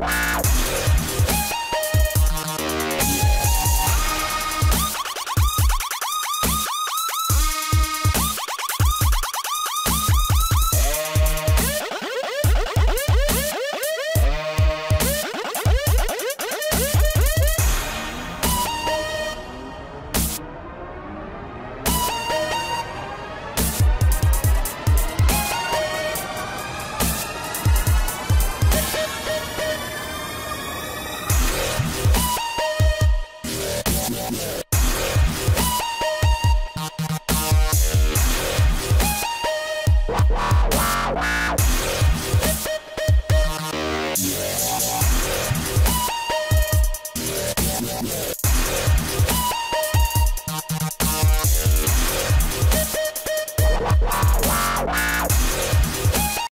Wow.